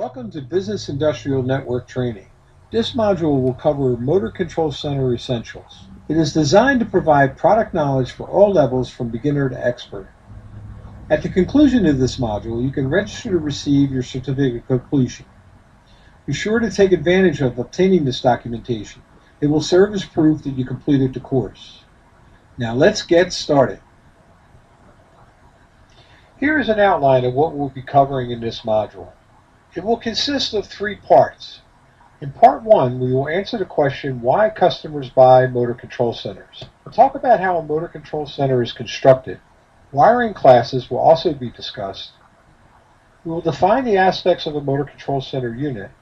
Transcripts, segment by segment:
Welcome to Business Industrial Network Training. This module will cover Motor Control Center Essentials. It is designed to provide product knowledge for all levels from beginner to expert. At the conclusion of this module, you can register to receive your certificate of completion. Be sure to take advantage of obtaining this documentation. It will serve as proof that you completed the course. Now let's get started. Here is an outline of what we'll be covering in this module. It will consist of three parts. In part one, we will answer the question why customers buy motor control centers. We'll talk about how a motor control center is constructed. Wiring classes will also be discussed. We will define the aspects of a motor control center unit.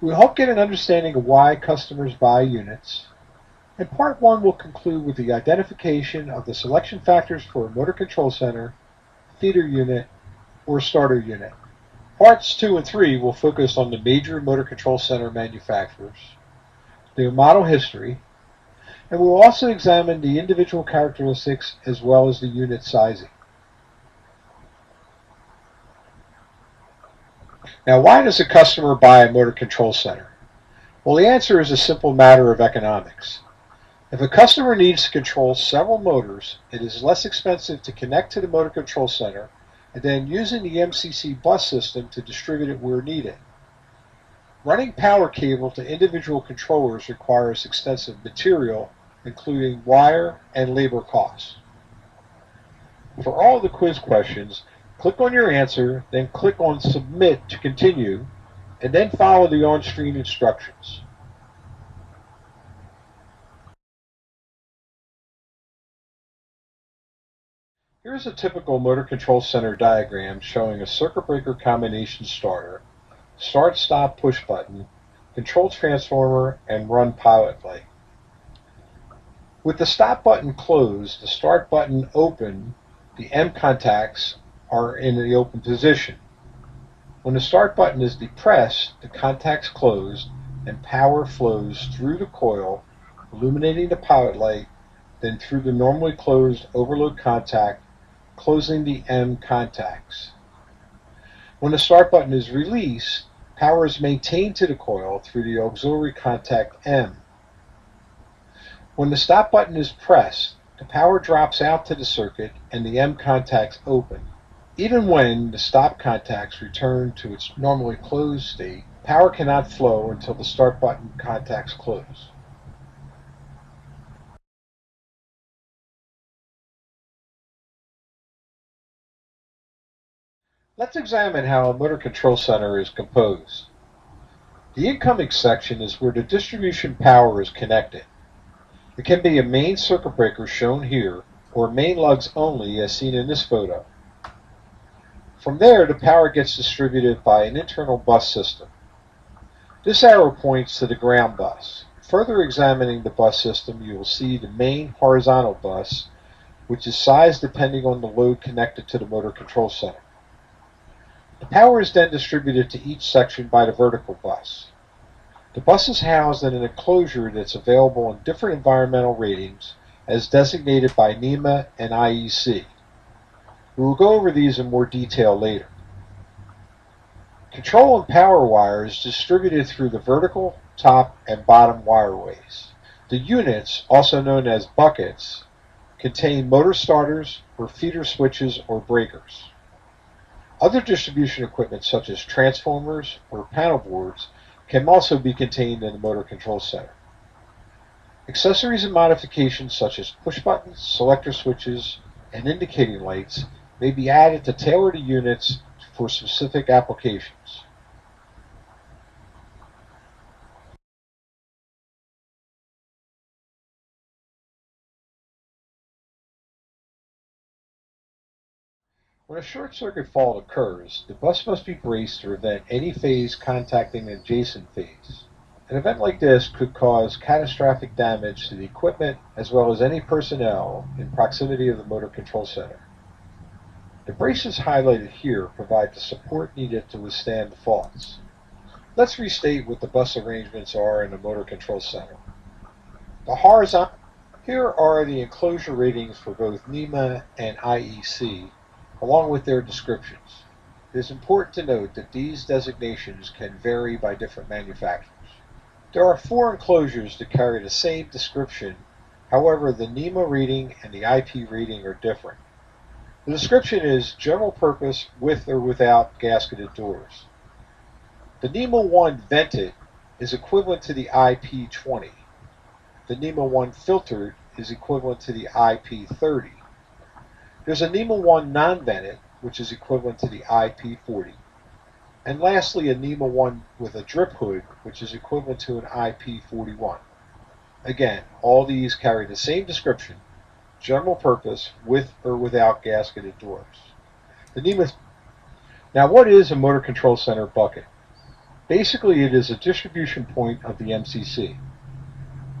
We will hope get an understanding of why customers buy units. And part one will conclude with the identification of the selection factors for a motor control center, feeder unit, or starter unit. Parts 2 and 3 will focus on the major motor control center manufacturers, their model history, and we will also examine the individual characteristics as well as the unit sizing. Now, why does a customer buy a motor control center? Well, the answer is a simple matter of economics. If a customer needs to control several motors, it is less expensive to connect to the motor control center and then using the MCC bus system to distribute it where needed. Running power cable to individual controllers requires extensive material, including wire and labor costs. For all the quiz questions, click on your answer, then click on Submit to continue, and then follow the on-screen instructions. Here's a typical motor control center diagram showing a circuit breaker combination starter, start-stop push button, control transformer, and run pilot light. With the stop button closed, the start button open, the M contacts are in the open position. When the start button is depressed, the contacts close and power flows through the coil, illuminating the pilot light, then through the normally closed overload contact closing the M contacts. When the start button is released, power is maintained to the coil through the auxiliary contact M. When the stop button is pressed, the power drops out to the circuit and the M contacts open. Even when the stop contacts return to its normally closed state, power cannot flow until the start button contacts close. Let's examine how a motor control center is composed. The incoming section is where the distribution power is connected. It can be a main circuit breaker shown here, or main lugs only as seen in this photo. From there, the power gets distributed by an internal bus system. This arrow points to the ground bus. Further examining the bus system, you will see the main horizontal bus, which is sized depending on the load connected to the motor control center. The power is then distributed to each section by the vertical bus. The bus is housed in an enclosure that's available in different environmental ratings as designated by NEMA and IEC. We will go over these in more detail later. Control and power wire is distributed through the vertical, top, and bottom wireways. The units, also known as buckets, contain motor starters or feeder switches or breakers. Other distribution equipment such as transformers or panel boards can also be contained in the motor control center. Accessories and modifications such as push buttons, selector switches, and indicating lights may be added to tailor the units for specific applications. When a short circuit fault occurs, the bus must be braced to prevent any phase contacting an adjacent phase. An event like this could cause catastrophic damage to the equipment as well as any personnel in proximity of the motor control center. The braces highlighted here provide the support needed to withstand the faults. Let's restate what the bus arrangements are in the motor control center. The horizontal here are the enclosure ratings for both NEMA and IEC along with their descriptions. It is important to note that these designations can vary by different manufacturers. There are four enclosures that carry the same description, however the NEMA reading and the IP reading are different. The description is general purpose with or without gasketed doors. The NEMA 1 vented is equivalent to the IP20. The NEMA 1 filtered is equivalent to the IP30. There's a NEMA 1 non-vented, which is equivalent to the IP40. And lastly, a NEMA 1 with a drip hood, which is equivalent to an IP41. Again, all these carry the same description, general purpose, with or without gasketed doors. The NEMA now, what is a motor control center bucket? Basically, it is a distribution point of the MCC.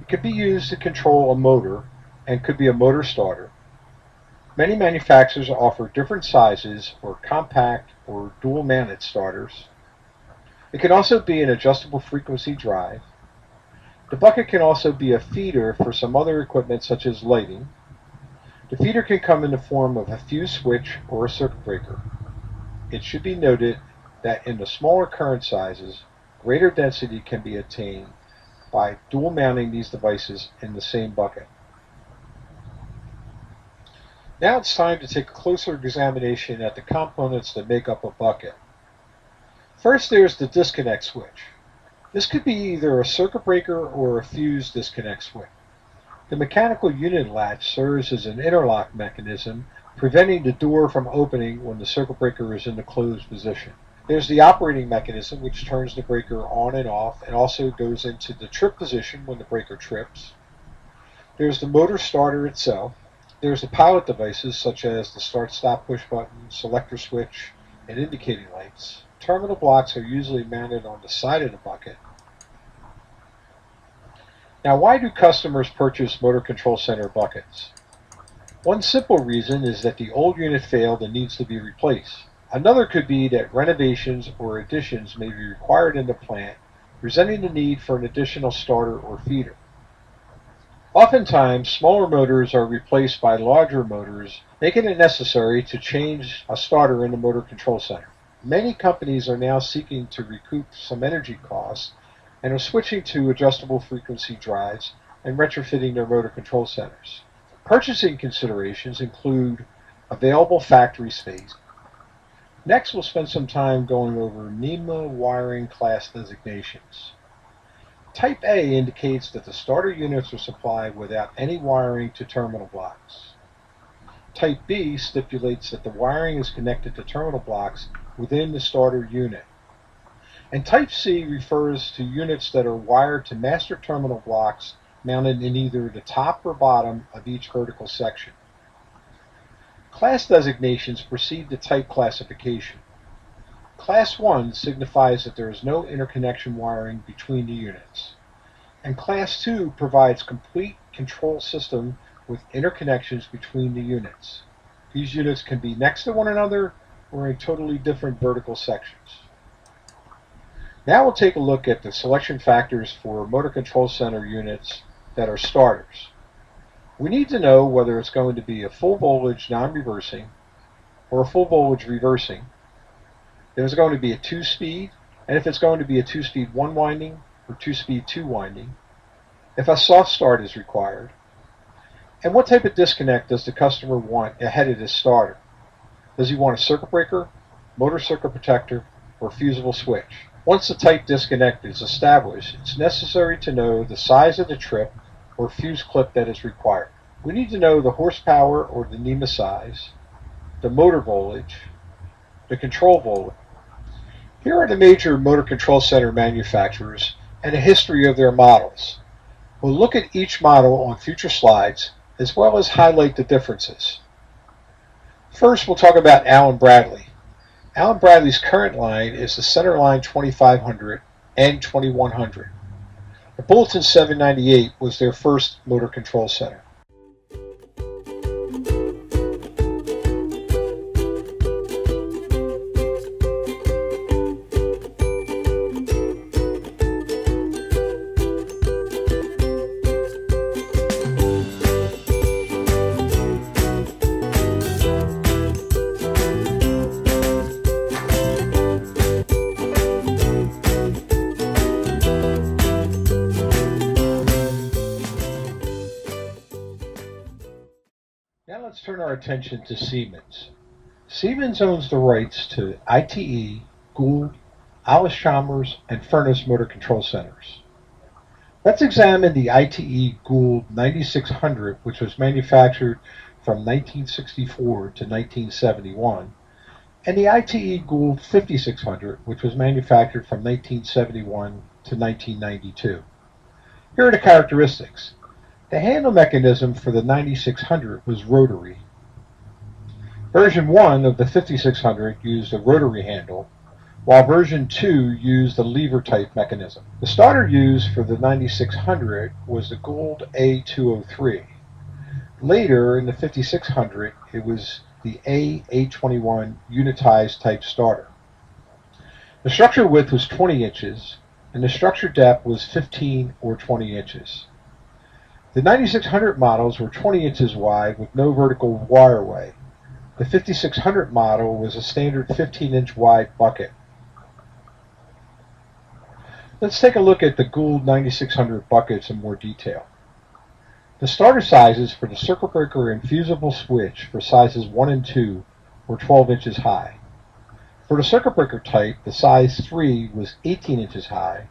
It could be used to control a motor and could be a motor starter. Many manufacturers offer different sizes or compact or dual mounted starters. It can also be an adjustable frequency drive. The bucket can also be a feeder for some other equipment such as lighting. The feeder can come in the form of a fuse switch or a circuit breaker. It should be noted that in the smaller current sizes, greater density can be attained by dual mounting these devices in the same bucket. Now it's time to take a closer examination at the components that make up a bucket. First there's the disconnect switch. This could be either a circuit breaker or a fuse disconnect switch. The mechanical unit latch serves as an interlock mechanism preventing the door from opening when the circuit breaker is in the closed position. There's the operating mechanism which turns the breaker on and off and also goes into the trip position when the breaker trips. There's the motor starter itself. There's the pilot devices such as the start stop push button, selector switch, and indicating lights. Terminal blocks are usually mounted on the side of the bucket. Now why do customers purchase motor control center buckets? One simple reason is that the old unit failed and needs to be replaced. Another could be that renovations or additions may be required in the plant, presenting the need for an additional starter or feeder. Oftentimes, smaller motors are replaced by larger motors, making it necessary to change a starter in the motor control center. Many companies are now seeking to recoup some energy costs and are switching to adjustable frequency drives and retrofitting their motor control centers. Purchasing considerations include available factory space. Next, we'll spend some time going over NEMA wiring class designations. Type A indicates that the starter units are supplied without any wiring to terminal blocks. Type B stipulates that the wiring is connected to terminal blocks within the starter unit. And Type C refers to units that are wired to master terminal blocks mounted in either the top or bottom of each vertical section. Class designations precede the type classification. Class 1 signifies that there is no interconnection wiring between the units. And Class 2 provides complete control system with interconnections between the units. These units can be next to one another or in totally different vertical sections. Now we'll take a look at the selection factors for motor control center units that are starters. We need to know whether it's going to be a full voltage non-reversing or a full voltage reversing. It's going to be a two-speed, and if it's going to be a two-speed one-winding or two-speed two-winding. If a soft start is required. And what type of disconnect does the customer want ahead of this starter? Does he want a circuit breaker, motor circuit protector, or fusible switch? Once the type disconnect is established, it's necessary to know the size of the trip or fuse clip that is required. We need to know the horsepower or the NEMA size, the motor voltage, the control voltage. Here are the major motor control center manufacturers and a history of their models. We'll look at each model on future slides as well as highlight the differences. First, we'll talk about Allen Bradley. Allen Bradley's current line is the Centerline 2500 and 2100. The Bulletin 798 was their first motor control center. Turn our attention to Siemens. Siemens owns the rights to ITE, Gould, Allis Chalmers, and Furnas motor control centers. Let's examine the ITE Gould 9600, which was manufactured from 1964 to 1971, and the ITE Gould 5600, which was manufactured from 1971 to 1992. Here are the characteristics. The handle mechanism for the 9600 was rotary. Version 1 of the 5600 used a rotary handle, while version 2 used a lever type mechanism. The starter used for the 9600 was the Gould A203. Later in the 5600 it was the A821 unitized type starter. The structure width was 20 inches and the structure depth was 15 or 20 inches. The 9600 models were 20 inches wide with no vertical wireway. The 5600 model was a standard 15 inch wide bucket. Let's take a look at the Gould 9600 buckets in more detail. The starter sizes for the circuit breaker and fusible switch for sizes 1 and 2 were 12 inches high. For the circuit breaker type, the size 3 was 18 inches high,